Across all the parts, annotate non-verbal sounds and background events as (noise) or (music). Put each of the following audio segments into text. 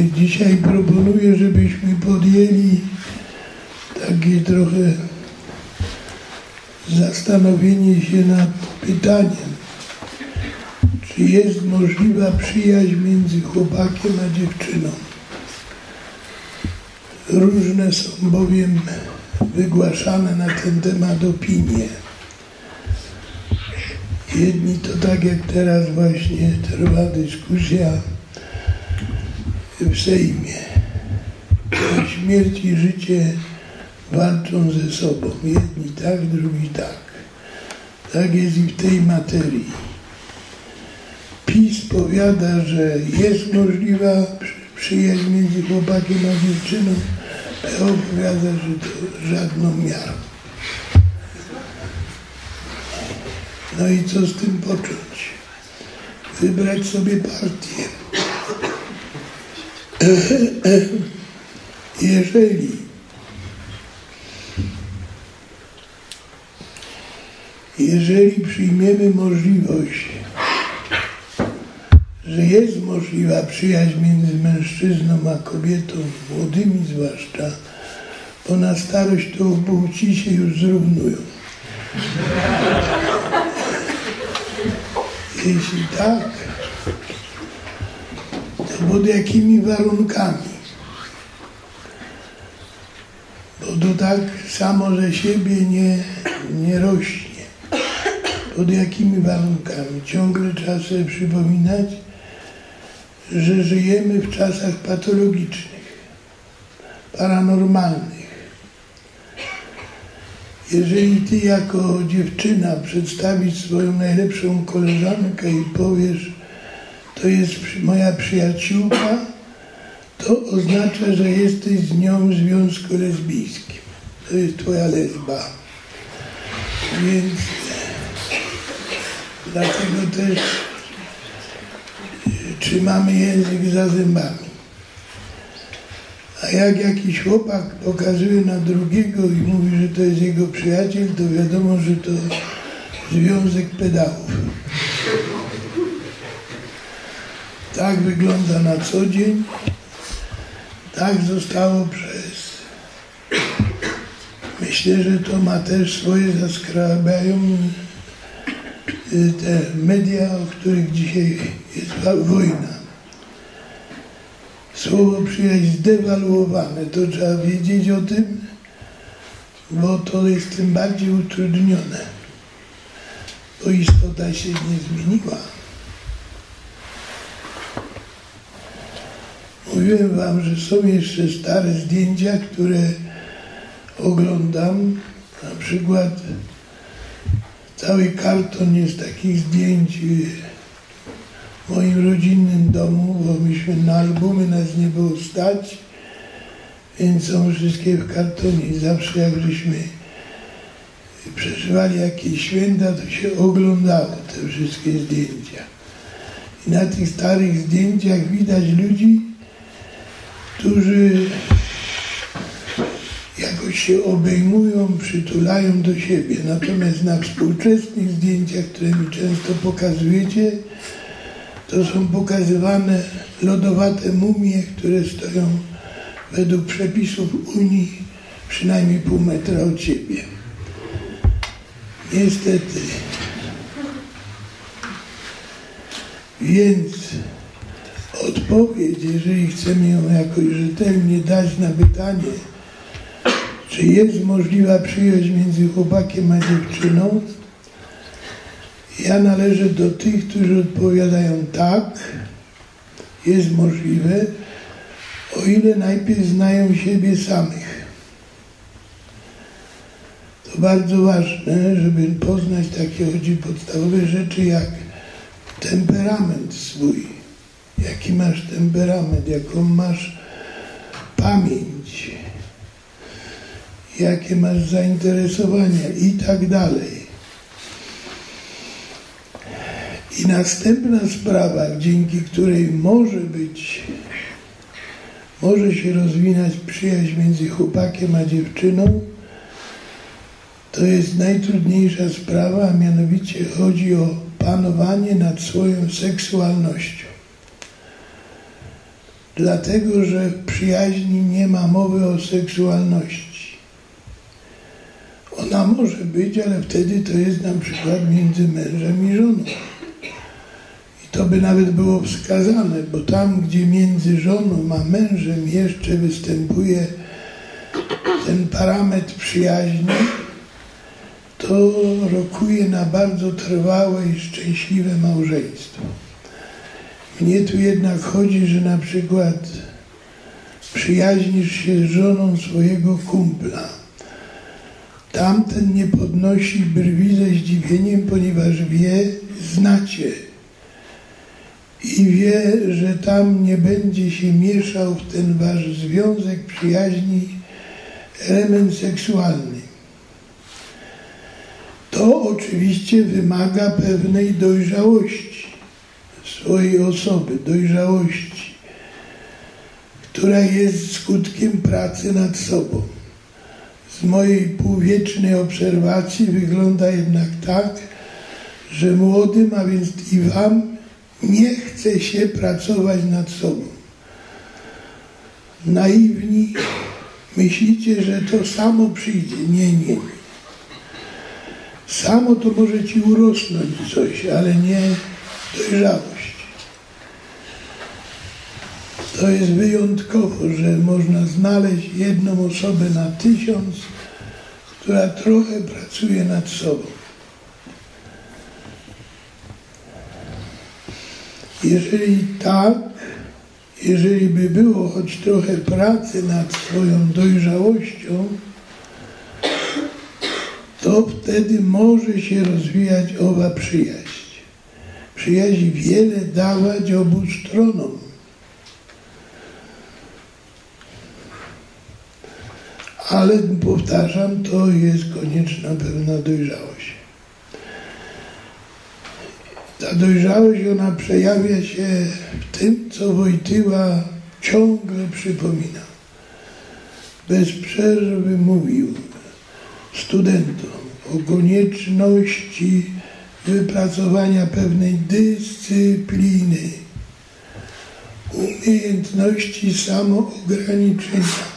Dzisiaj proponuję, żebyśmy podjęli takie trochę zastanowienie się nad pytaniem, czy jest możliwa przyjaźń między chłopakiem a dziewczyną. Różne są bowiem wygłaszane na ten temat opinie. Jedni to tak jak teraz właśnie trwa dyskusja w Sejmie. Śmierć i życie walczą ze sobą. Jedni tak, drugi tak. Tak jest i w tej materii. PiS powiada, że jest możliwa przyjaźń między chłopakiem a dziewczyną. PO powiada, że to żadną miarą. No i co z tym począć? Wybrać sobie partię. (coughs) Jeżeli jeżeli przyjmiemy możliwość, że jest możliwa przyjaźń między mężczyzną a kobietą, młodymi zwłaszcza, bo na starość to płci się już zrównują. Jeśli tak, pod jakimi warunkami? Bo to tak samo ze siebie nie, nie rośnie. Pod jakimi warunkami? Ciągle trzeba sobie przypominać, że żyjemy w czasach patologicznych, paranormalnych. Jeżeli ty jako dziewczyna przedstawisz swoją najlepszą koleżankę i powiesz, to jest moja przyjaciółka, to oznacza, że jesteś z nią w związku lesbijskim. To jest twoja lesba. Więc dlatego też trzymamy język za zębami. A jak jakiś chłopak pokazuje na drugiego i mówi, że to jest jego przyjaciel, to wiadomo, że to związek pedałów. Tak wygląda na co dzień. Tak zostało przez. Myślę, że to ma też swoje zaskrabiają y, te media, o których dzisiaj jest wojna. Słowo przyjaźń zdewaluowane, to trzeba wiedzieć o tym, bo to jest tym bardziej utrudnione, bo istota się nie zmieniła. Mówiłem Wam, że są jeszcze stare zdjęcia, które oglądam. Na przykład cały karton jest takich zdjęć w moim rodzinnym domu, bo myśmy na albumy nas nie było stać, więc są wszystkie w kartonie. I zawsze jak żeśmy przeżywali jakieś święta, to się oglądało te wszystkie zdjęcia. I na tych starych zdjęciach widać ludzi, którzy jakoś się obejmują, przytulają do siebie. Natomiast na współczesnych zdjęciach, które mi często pokazujecie, to są pokazywane lodowate mumie, które stoją według przepisów Unii przynajmniej pół metra od siebie. Niestety. Więc odpowiedź, jeżeli chcemy ją jakoś rzetelnie dać na pytanie, czy jest możliwa przyjaźń między chłopakiem a dziewczyną, ja należę do tych, którzy odpowiadają tak, jest możliwe, o ile najpierw znają siebie samych. To bardzo ważne, żeby poznać takie chodzi podstawowe rzeczy jak temperament swój. Jaki masz temperament, jaką masz pamięć, jakie masz zainteresowania i tak dalej. I następna sprawa, dzięki której może być, może się rozwinąć przyjaźń między chłopakiem a dziewczyną, to jest najtrudniejsza sprawa, a mianowicie chodzi o panowanie nad swoją seksualnością. Dlatego że w przyjaźni nie ma mowy o seksualności. Ona może być, ale wtedy to jest na przykład między mężem i żoną. I to by nawet było wskazane, bo tam, gdzie między żoną a mężem jeszcze występuje ten parametr przyjaźni, to rokuje na bardzo trwałe i szczęśliwe małżeństwo. Mnie tu jednak chodzi, że na przykład przyjaźnisz się z żoną swojego kumpla. Tamten nie podnosi brwi ze zdziwieniem, ponieważ wie, znacie. I wie, że tam nie będzie się mieszał w ten wasz związek przyjaźni element seksualny. To oczywiście wymaga pewnej dojrzałości swojej osoby, dojrzałości, która jest skutkiem pracy nad sobą. Z mojej półwiecznej obserwacji wygląda jednak tak, że młodym, a więc i Wam, nie chce się pracować nad sobą. Naiwni myślicie, że to samo przyjdzie. Nie, nie. Samo to może Ci urosnąć coś, ale nie dojrzałość. To jest wyjątkowo, że można znaleźć jedną osobę na tysiąc, która trochę pracuje nad sobą. Jeżeli tak, jeżeli by było choć trochę pracy nad swoją dojrzałością, to wtedy może się rozwijać owa przyjaźń. Przyjaźń wiele dawać obu stronom. Ale powtarzam, to jest konieczna pewna dojrzałość. Ta dojrzałość, ona przejawia się w tym, co Wojtyła ciągle przypomina. Bez przerwy mówił studentom o konieczności wypracowania pewnej dyscypliny, umiejętności samoograniczenia.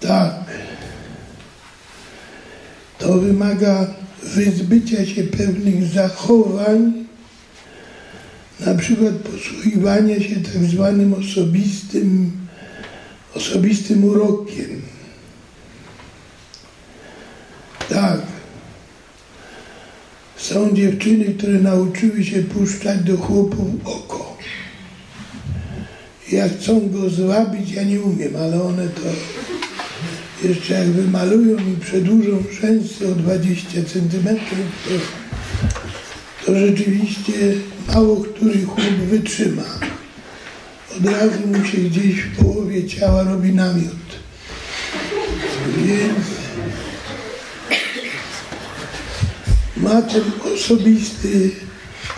Tak, to wymaga wyzbycia się pewnych zachowań, na przykład posługiwania się tak zwanym osobistym, osobistym urokiem. Tak. Są dziewczyny, które nauczyły się puszczać do chłopów oko. Jak chcą go zwabić, ja nie umiem, ale one to jeszcze jak wymalują i przedłużą rzęsy o 20 centymetrów, to, to rzeczywiście mało który chłop wytrzyma. Od razu mu się gdzieś w połowie ciała robi namiot. Więc ma ten osobisty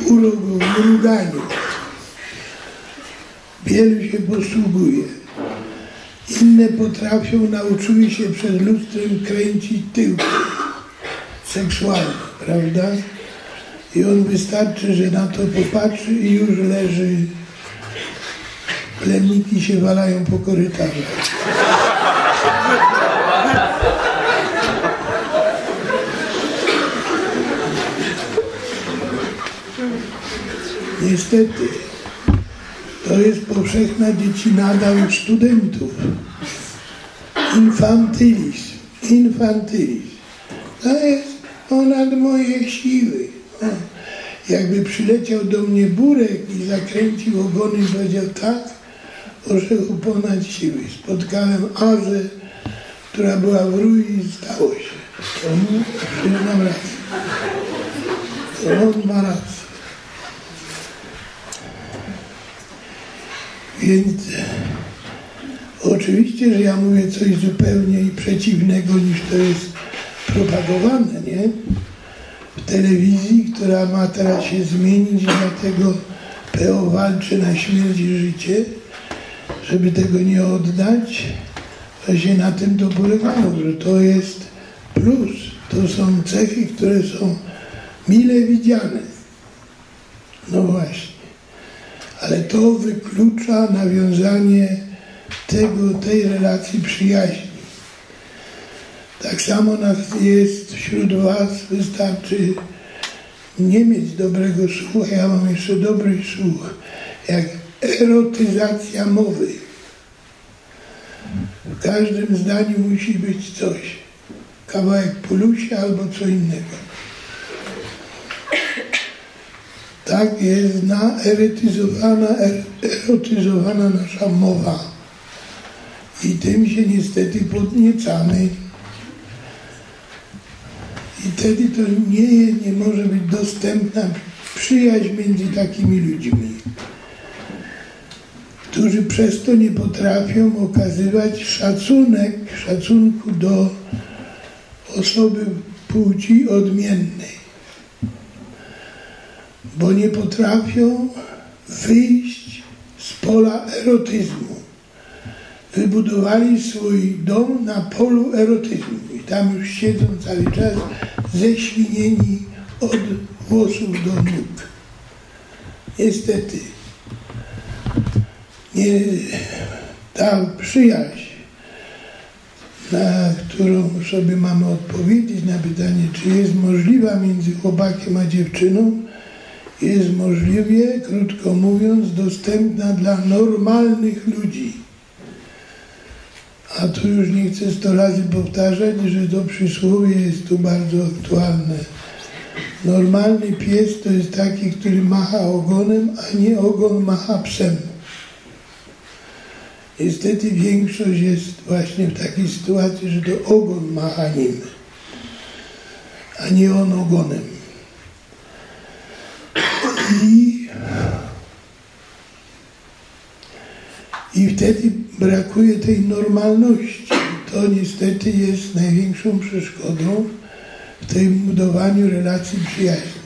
urok w mruganiu. Wielu się posługuje. Inne potrafią, nauczyły się przed lustrem kręcić tyłkiem seksualnie, prawda? I on wystarczy, że na to popatrzy i już leży. Plemniki się walają po korytarzach. Niestety, to jest powszechna dziecinada u studentów. Infantylizm, infantylizm. To jest ponad moje siły. Jakby przyleciał do mnie burek i zakręcił ogonem i powiedział tak, orzechł ponad siły. Spotkałem Azę, która była w rój i stało się. Przyznam rację. On ma rację. Więc oczywiście, że ja mówię coś zupełnie przeciwnego niż to jest propagowane, nie? W telewizji, która ma teraz się zmienić, dlatego PO walczy na śmierć i życie, żeby tego nie oddać. Właśnie na tym to polegało, że to jest plus. To są cechy, które są mile widziane. No właśnie. Ale to wyklucza nawiązanie tego, tej relacji przyjaźni. Tak samo nas jest wśród Was, wystarczy nie mieć dobrego słuchu, ja mam jeszcze dobry słuch, jak erotyzacja mowy. W każdym zdaniu musi być coś. Kawałek polusia albo co innego. Tak jest naerotyzowana, er, erotyzowana nasza mowa. I tym się niestety podniecamy. I wtedy to nie, nie może być dostępna przyjaźń między takimi ludźmi, którzy przez to nie potrafią okazywać szacunek, szacunku do osoby płci odmiennej, bo nie potrafią wyjść z pola erotyzmu. Wybudowali swój dom na polu erotyzmu i tam już siedzą cały czas ześwinieni od włosów do nóg. Niestety, nie, ta przyjaźń, na którą sobie mamy odpowiedzieć na pytanie, czy jest możliwa między chłopakiem a dziewczyną, jest możliwie, krótko mówiąc, dostępna dla normalnych ludzi. A tu już nie chcę sto razy powtarzać, że to przysłowie jest tu bardzo aktualne. Normalny pies to jest taki, który macha ogonem, a nie ogon macha psem. Niestety większość jest właśnie w takiej sytuacji, że to ogon macha nim, a nie on ogonem. I, i wtedy brakuje tej normalności. To niestety jest największą przeszkodą w tym budowaniu relacji przyjaźni.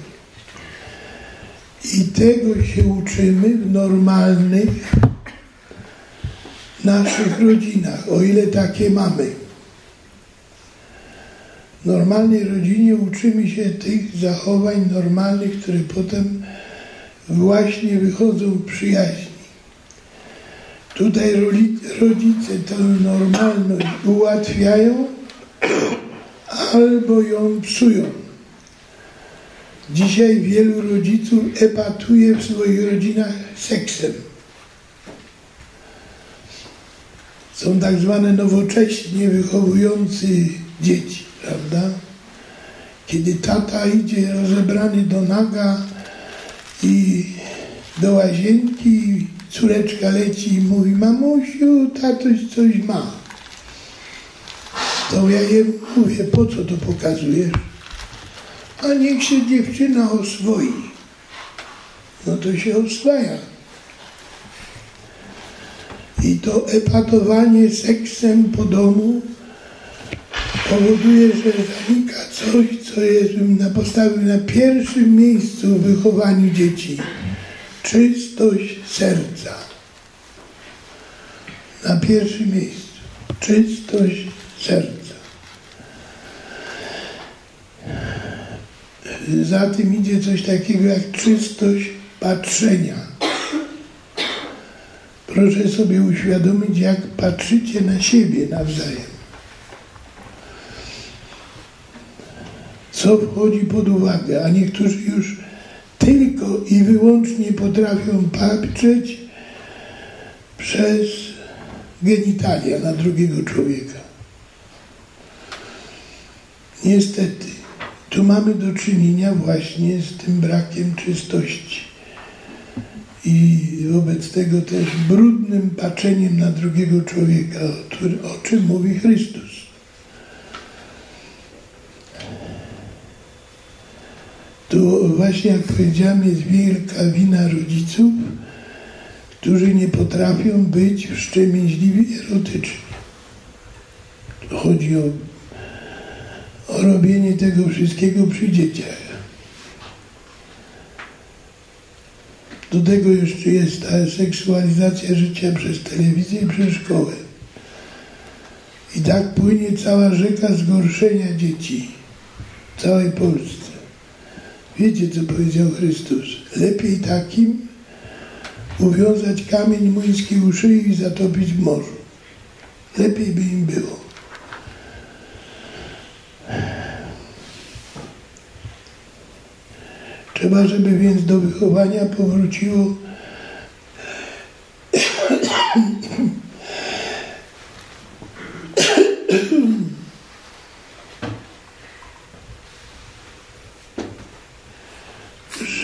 I tego się uczymy w normalnych naszych rodzinach, o ile takie mamy. W normalnej rodzinie uczymy się tych zachowań normalnych, które potem właśnie wychodzą przyjaźni. Tutaj rodzice tę normalność ułatwiają albo ją psują. Dzisiaj wielu rodziców epatuje w swoich rodzinach seksem. Są tak zwane nowocześnie wychowujący dzieci, prawda? Kiedy tata idzie rozebrany do naga i do łazienki, córeczka leci i mówi, mamusiu, tatoś coś ma. To ja jej mówię, po co to pokazujesz? A niech się dziewczyna oswoi. No to się oswaja. I to epatowanie seksem po domu powoduje, że zanika coś, co jest na postawił na pierwszym miejscu w wychowaniu dzieci. Czystość serca. Na pierwszym miejscu. Czystość serca. Za tym idzie coś takiego jak czystość patrzenia. Proszę sobie uświadomić, jak patrzycie na siebie nawzajem. Co wchodzi pod uwagę, a niektórzy już tylko i wyłącznie potrafią patrzeć przez genitalia na drugiego człowieka. Niestety, tu mamy do czynienia właśnie z tym brakiem czystości i wobec tego też brudnym patrzeniem na drugiego człowieka, o czym mówi Chrystus. Tu właśnie, jak powiedziałem, jest wielka wina rodziców, którzy nie potrafią być wstrzemięźliwi erotyczni. Chodzi o, o robienie tego wszystkiego przy dzieciach. Do tego jeszcze jest ta seksualizacja życia przez telewizję i przez szkołę. I tak płynie cała rzeka zgorszenia dzieci w całej Polsce. Wiecie, co powiedział Chrystus? Lepiej takim, uwiązać kamień młyński u szyi i zatopić w morzu. Lepiej by im było. Trzeba, żeby więc do wychowania powróciło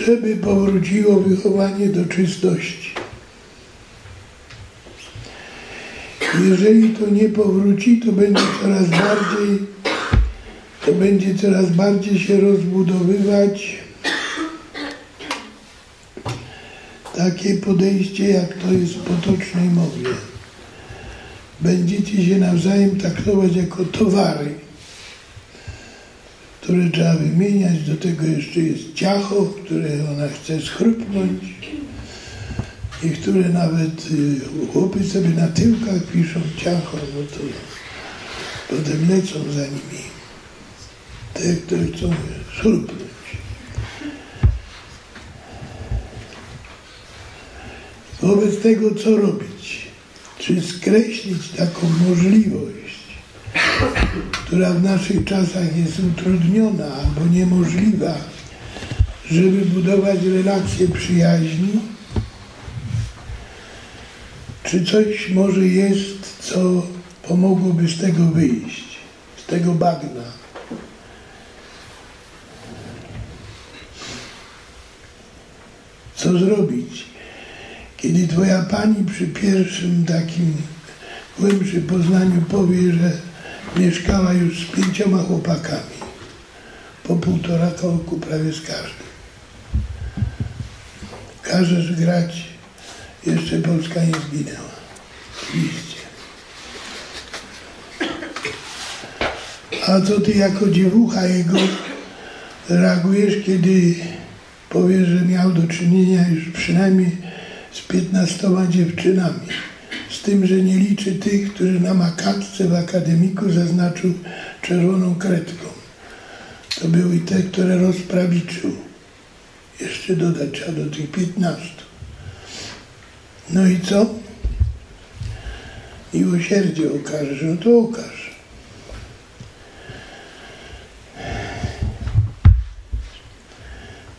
żeby powróciło wychowanie do czystości. Jeżeli to nie powróci, to będzie coraz bardziej, to będzie coraz bardziej się rozbudowywać takie podejście, jak to jest w potocznej mowie. Będziecie się nawzajem traktować jako towary które trzeba wymieniać. Do tego jeszcze jest ciacho, które ona chce schrupnąć i które nawet y, chłopy sobie na tyłkach piszą ciacho, no to potem lecą za nimi. Te, które chcą schrupnąć. Wobec tego co robić? Czy skreślić taką możliwość, która w naszych czasach jest utrudniona albo niemożliwa, żeby budować relacje przyjaźni? Czy coś może jest, co pomogłoby z tego wyjść, z tego bagna? Co zrobić, kiedy Twoja pani przy pierwszym takim głębszym poznaniu powie, że mieszkała już z pięcioma chłopakami. Po półtora roku prawie z każdym. Każesz grać, jeszcze Polska nie zginęła. Oczywiście. A co ty jako dziewucha jego reagujesz, kiedy powiesz, że miał do czynienia już przynajmniej z piętnastoma dziewczynami? Z tym, że nie liczy tych, którzy na makatce w akademiku zaznaczył czerwoną kredką. To były te, które rozprawiczył. Jeszcze dodać trzeba do tych piętnastu. No i co? Miłosierdzie okażesz, no to okaż.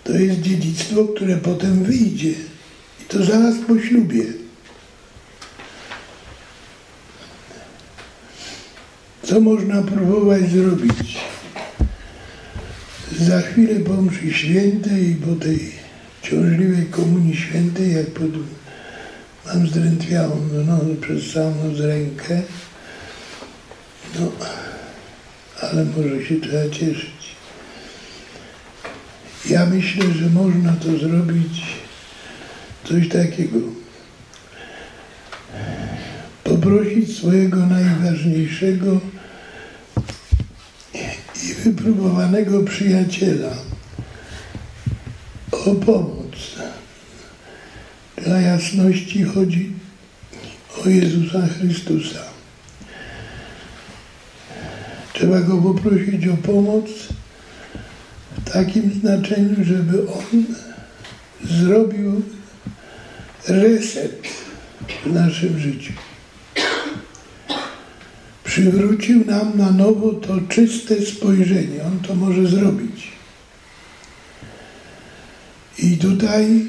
To jest dziedzictwo, które potem wyjdzie. I to zaraz po ślubie. Co można próbować zrobić? Za chwilę po mszy świętej i po tej ciążliwej komunii świętej, jak pod, mam zdrętwiałą no, przez całą noc rękę, no, ale może się trzeba cieszyć. Ja myślę, że można to zrobić coś takiego poprosić swojego najważniejszego i wypróbowanego przyjaciela o pomoc. Dla jasności chodzi o Jezusa Chrystusa. Trzeba go poprosić o pomoc w takim znaczeniu, żeby on zrobił reset w naszym życiu przywrócił nam na nowo to czyste spojrzenie. On to może zrobić. I tutaj,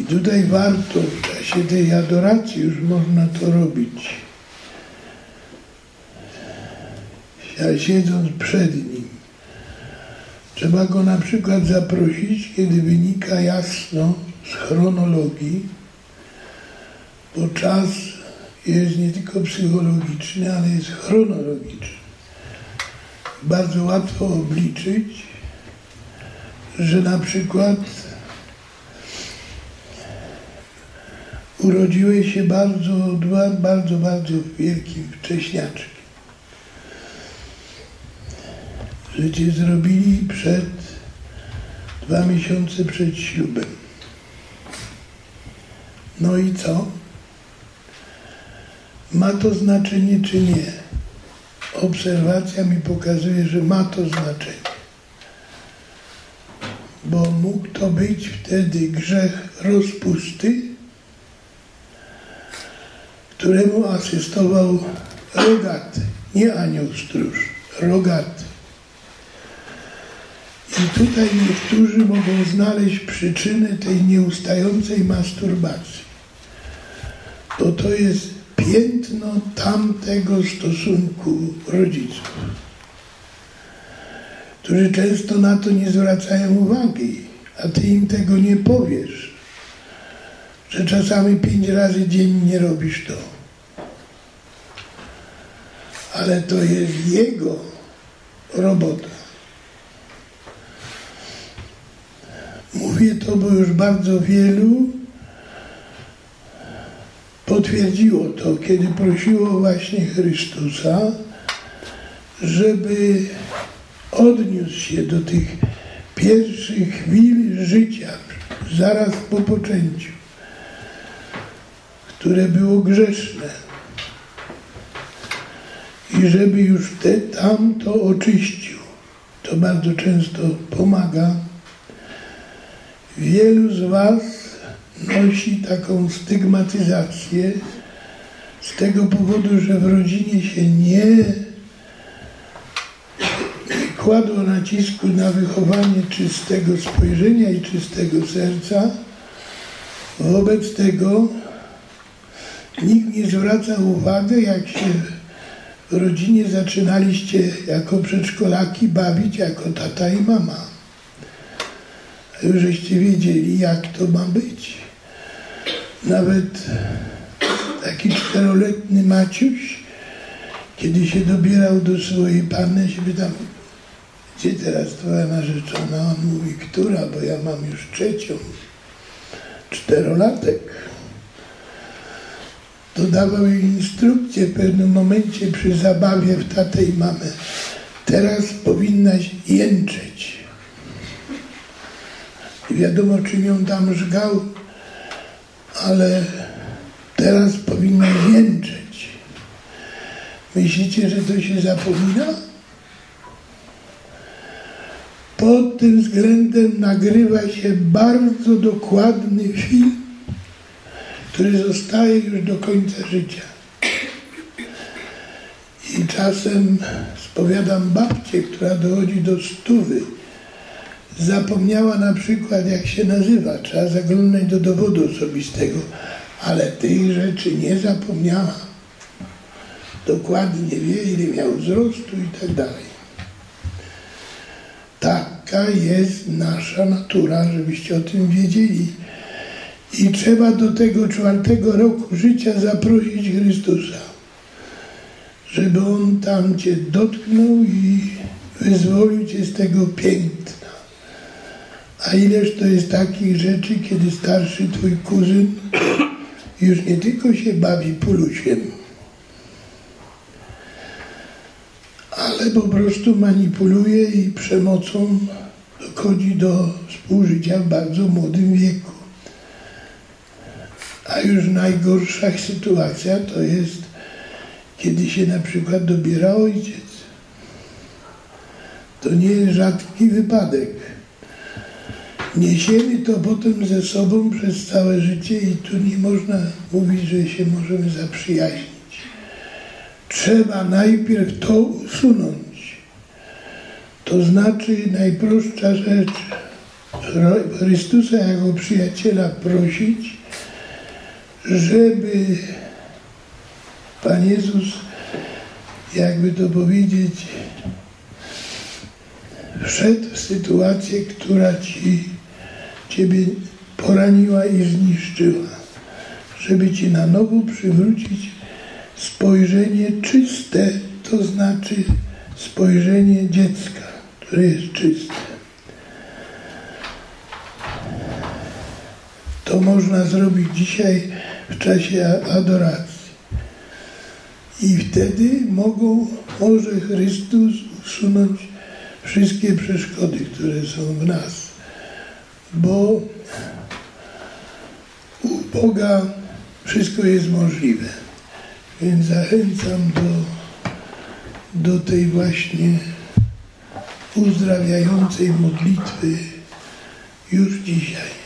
i tutaj warto w czasie tej adoracji już można to robić. Siedząc przed nim. Trzeba go na przykład zaprosić, kiedy wynika jasno z chronologii, bo czas jest nie tylko psychologiczny, ale jest chronologiczny. Bardzo łatwo obliczyć, że na przykład urodziłeś się bardzo, bardzo, bardzo wielkim wcześniaczkiem. Że cię zrobili przed dwa miesiące przed ślubem. No i co? Ma to znaczenie czy nie? Obserwacja mi pokazuje, że ma to znaczenie. bo mógł to być wtedy grzech rozpusty, któremu asystował rogaty, nie anioł stróż, rogaty. I tutaj niektórzy mogą znaleźć przyczynę tej nieustającej masturbacji. Bo to jest piętno tamtego stosunku rodziców, którzy często na to nie zwracają uwagi, a ty im tego nie powiesz, że czasami pięć razy dziennie robisz to. Ale to jest jego robota. Mówię to, bo już bardzo wielu potwierdziło to, kiedy prosiło właśnie Chrystusa, żeby odniósł się do tych pierwszych chwil życia, zaraz po poczęciu, które było grzeszne. I żeby już te, tam to oczyścił. To bardzo często pomaga. Wielu z Was nosi taką stygmatyzację z tego powodu, że w rodzinie się nie, kładło nacisku na wychowanie czystego spojrzenia i czystego serca. Wobec tego nikt nie zwraca uwagi, jak się w rodzinie zaczynaliście jako przedszkolaki bawić jako tata i mama. Już żeście wiedzieli, jak to ma być. Nawet taki czteroletni Maciuś, kiedy się dobierał do swojej panny, się pytam, gdzie teraz twoja narzeczona? On mówi, która, bo ja mam już trzecią. Czterolatek. Dodawał jej instrukcję w pewnym momencie przy zabawie w tatę i mamę. Teraz powinnaś jęczeć. I wiadomo, czym ją tam żgał, ale teraz powinna jęczeć. Myślicie, że to się zapomina? Pod tym względem nagrywa się bardzo dokładny film, który zostaje już do końca życia. I czasem spowiadam babcię, która dochodzi do stówy. Zapomniała na przykład, jak się nazywa. Trzeba zaglądać do dowodu osobistego ale tych rzeczy nie zapomniała. Dokładnie wie, ile miał wzrostu i tak dalej. Taka jest nasza natura, żebyście o tym wiedzieli. I trzeba do tego czwartego roku życia zaprosić Chrystusa, żeby On tam Cię dotknął i wyzwolił Cię z tego piękna. A ileż to jest takich rzeczy, kiedy starszy Twój kuzyn już nie tylko się bawi pulusiem, ale po prostu manipuluje i przemocą dochodzi do współżycia w bardzo młodym wieku. A już najgorsza sytuacja to jest, kiedy się na przykład dobiera ojciec. To nie jest rzadki wypadek. Niesiemy to potem ze sobą przez całe życie i tu nie można mówić, że się możemy zaprzyjaźnić. Trzeba najpierw to usunąć. To znaczy najprostsza rzecz Chrystusa jako przyjaciela prosić, żeby Pan Jezus, jakby to powiedzieć, wszedł w sytuację, która ci Ciebie poraniła i zniszczyła, żeby Ci na nowo przywrócić spojrzenie czyste, to znaczy spojrzenie dziecka, które jest czyste. To można zrobić dzisiaj w czasie adoracji. I wtedy mogą, może Chrystus usunąć wszystkie przeszkody, które są w nas bo u Boga wszystko jest możliwe. Więc zachęcam do, do tej właśnie uzdrawiającej modlitwy już dzisiaj.